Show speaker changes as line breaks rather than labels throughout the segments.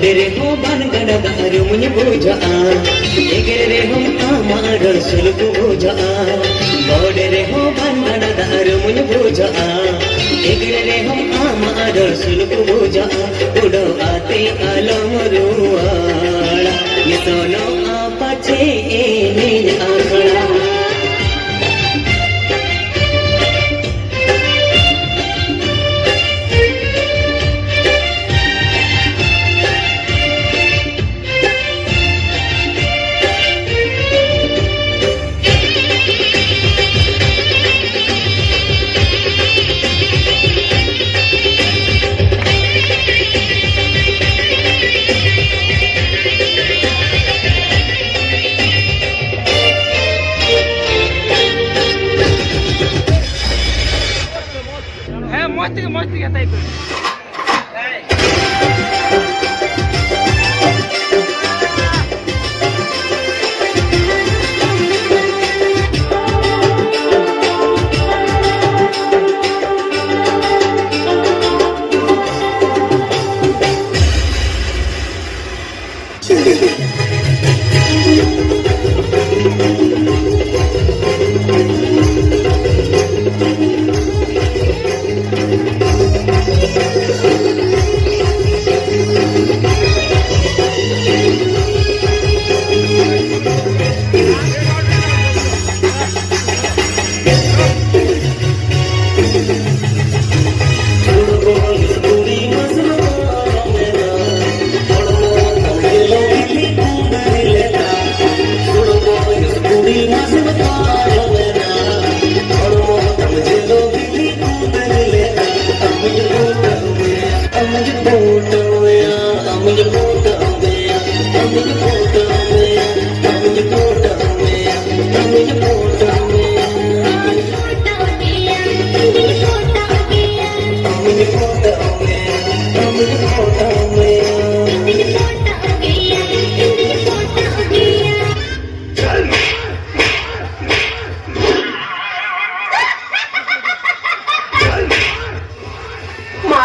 Dereko bangana daru muni boja Egere ho amar sulku boja Bodere ho bangana daru muni boja Egere ho amar sulku boja Udo ate alam ruwala Yesono apache
ehe してう回して
けタイプ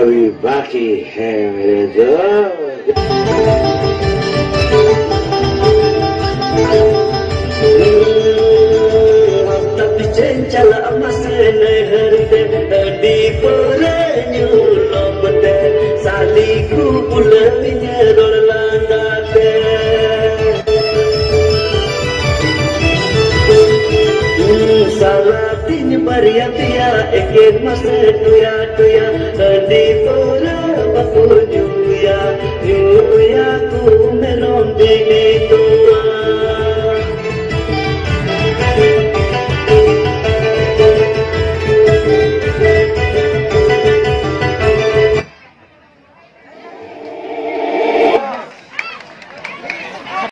अभी बाकी है मेरे दोस्त
tapi cencal amasen herde di perenyu lobete saliku pulanya rolangate salatin pariatia eket mase tuya kuya Nandito na